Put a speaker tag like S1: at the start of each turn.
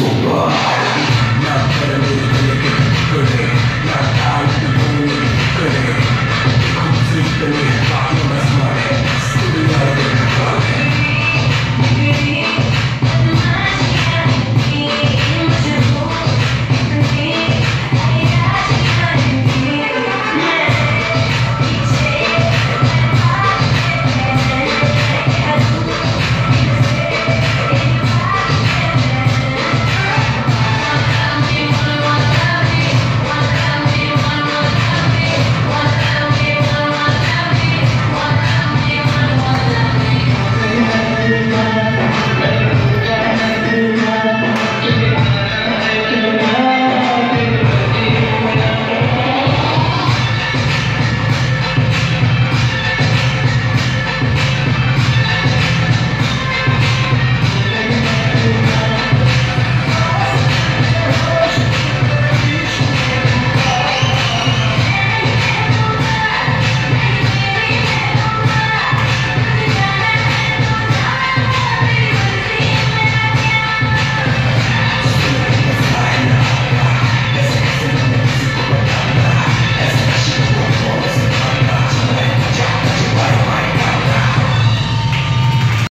S1: 送的